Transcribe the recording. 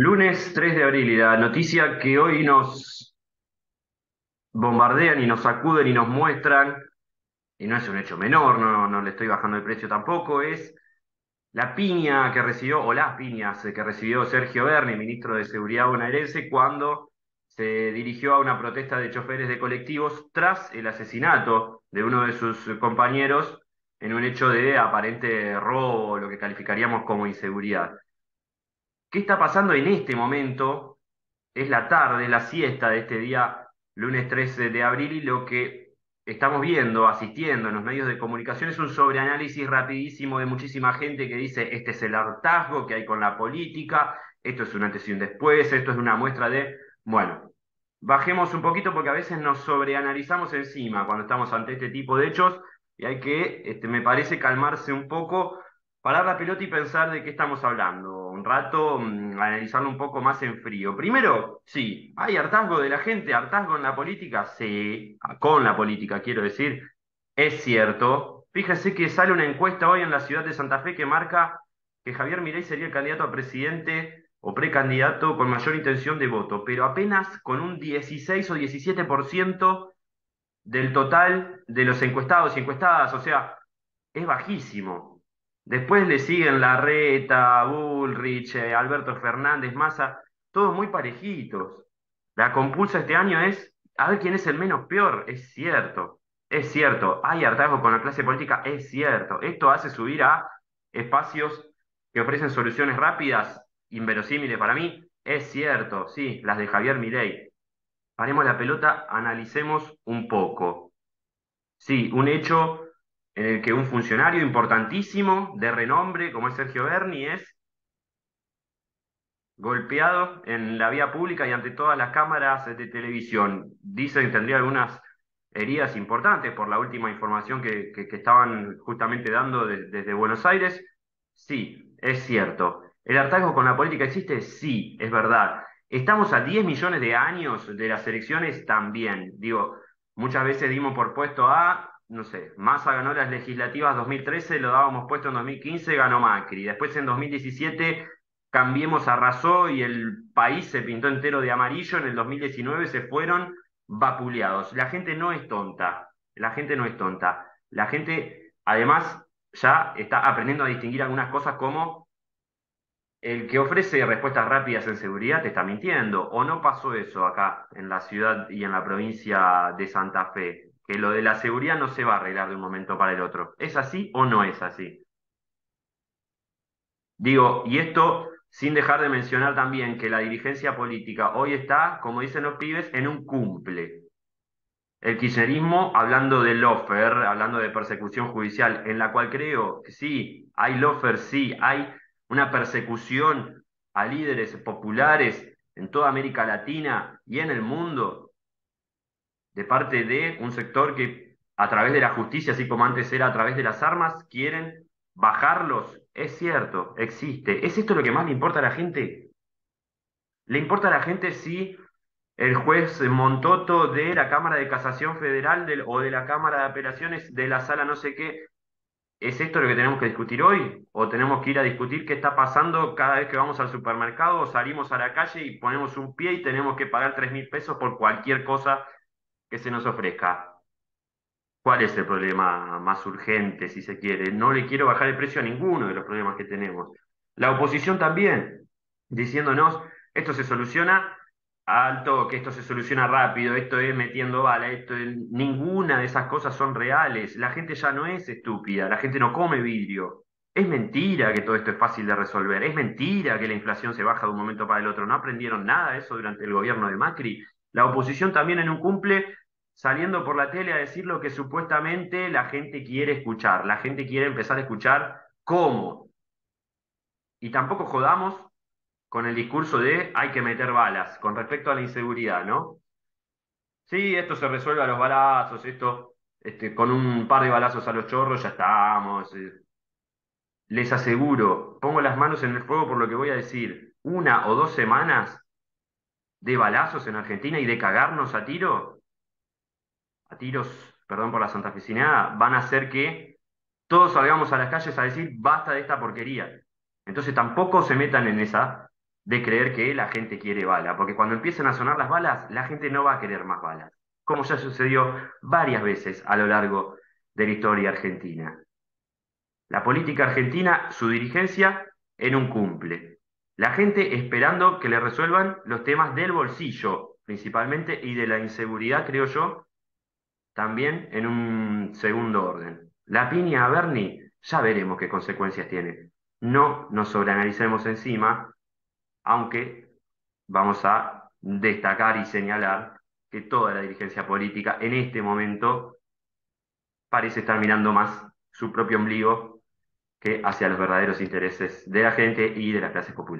Lunes 3 de abril y la noticia que hoy nos bombardean y nos sacuden y nos muestran, y no es un hecho menor, no, no le estoy bajando el precio tampoco, es la piña que recibió, o las piñas que recibió Sergio Berni, ministro de Seguridad bonaerense, cuando se dirigió a una protesta de choferes de colectivos tras el asesinato de uno de sus compañeros en un hecho de aparente robo, lo que calificaríamos como inseguridad. ¿Qué está pasando en este momento? Es la tarde, la siesta de este día, lunes 13 de abril, y lo que estamos viendo, asistiendo en los medios de comunicación es un sobreanálisis rapidísimo de muchísima gente que dice, este es el hartazgo que hay con la política, esto es un antes y un después, esto es una muestra de, bueno, bajemos un poquito porque a veces nos sobreanalizamos encima cuando estamos ante este tipo de hechos y hay que, este, me parece, calmarse un poco parar la pelota y pensar de qué estamos hablando. Un rato, mm, analizarlo un poco más en frío. Primero, sí, hay hartazgo de la gente, hartazgo en la política, sí, con la política, quiero decir, es cierto. Fíjese que sale una encuesta hoy en la ciudad de Santa Fe que marca que Javier Milei sería el candidato a presidente o precandidato con mayor intención de voto, pero apenas con un 16 o 17% del total de los encuestados y encuestadas, o sea, es bajísimo. Después le siguen Larreta, Bullrich, eh, Alberto Fernández, Massa, todos muy parejitos. La compulsa este año es a ver quién es el menos peor, es cierto, es cierto. Hay hartazgo con la clase política, es cierto. Esto hace subir a espacios que ofrecen soluciones rápidas, inverosímiles para mí, es cierto, sí, las de Javier Milei. Paremos la pelota, analicemos un poco. Sí, un hecho en el que un funcionario importantísimo, de renombre, como es Sergio Berni, es golpeado en la vía pública y ante todas las cámaras de televisión. Dicen que tendría algunas heridas importantes por la última información que, estaban justamente dando desde Buenos Aires. Sí, es cierto. ¿El hartazgo con la política existe? Sí, es verdad. ¿Estamos a 10 millones de años de las elecciones? También. Digo, muchas veces dimos por puesto a no sé, Massa ganó las legislativas 2013, lo dábamos puesto en 2015, ganó Macri. Después en 2017 Cambiemos arrasó y el país se pintó entero de amarillo. En el 2019 se fueron vapuleados. La gente no es tonta. La gente no es tonta. La gente, además, ya está aprendiendo a distinguir algunas cosas como el que ofrece respuestas rápidas en seguridad te está mintiendo. ¿O no pasó eso acá en la ciudad y en la provincia de Santa Fe? Que lo de la seguridad no se va a arreglar de un momento para el otro. ¿Es así o no es así? Digo, y esto sin dejar de mencionar también que la dirigencia política hoy está, como dicen los pibes, en un cumple. El kirchnerismo, hablando de lofer, hablando de persecución judicial, en la cual creo que sí, hay lofer, sí, hay una persecución a líderes populares en toda América Latina y en el mundo, de parte de un sector que a través de la justicia, así como antes era a través de las armas, quieren bajarlos. Es cierto, existe. ¿Es esto lo que más le importa a la gente? ¿Le importa a la gente si el juez Montoto de la Cámara de Casación Federal o de la Cámara de Apelaciones de la Sala no sé qué ¿Es esto lo que tenemos que discutir hoy? ¿O tenemos que ir a discutir qué está pasando cada vez que vamos al supermercado o salimos a la calle y ponemos un pie y tenemos que pagar tres mil pesos por cualquier cosa que se nos ofrezca. ¿Cuál es el problema más urgente, si se quiere? No le quiero bajar el precio a ninguno de los problemas que tenemos. La oposición también, diciéndonos, esto se soluciona alto, que esto se soluciona rápido, esto es metiendo bala, esto ninguna de esas cosas son reales. La gente ya no es estúpida, la gente no come vidrio. Es mentira que todo esto es fácil de resolver, es mentira que la inflación se baja de un momento para el otro. ¿No aprendieron nada de eso durante el gobierno de Macri? La oposición también en un cumple saliendo por la tele a decir lo que supuestamente la gente quiere escuchar. La gente quiere empezar a escuchar cómo. Y tampoco jodamos con el discurso de hay que meter balas con respecto a la inseguridad, ¿no? Sí, esto se resuelve a los balazos, esto, este, con un par de balazos a los chorros ya estamos. Eh. Les aseguro, pongo las manos en el fuego por lo que voy a decir, una o dos semanas de balazos en Argentina y de cagarnos a tiro, a tiros, perdón por la santaficinada, van a hacer que todos salgamos a las calles a decir basta de esta porquería. Entonces tampoco se metan en esa de creer que la gente quiere bala, porque cuando empiezan a sonar las balas, la gente no va a querer más balas, como ya sucedió varias veces a lo largo de la historia argentina. La política argentina, su dirigencia, en un cumple. La gente esperando que le resuelvan los temas del bolsillo, principalmente, y de la inseguridad, creo yo, también en un segundo orden. La piña a Bernie, ya veremos qué consecuencias tiene. No nos sobreanalicemos encima, aunque vamos a destacar y señalar que toda la dirigencia política en este momento parece estar mirando más su propio ombligo que hacia los verdaderos intereses de la gente y de las clases populares.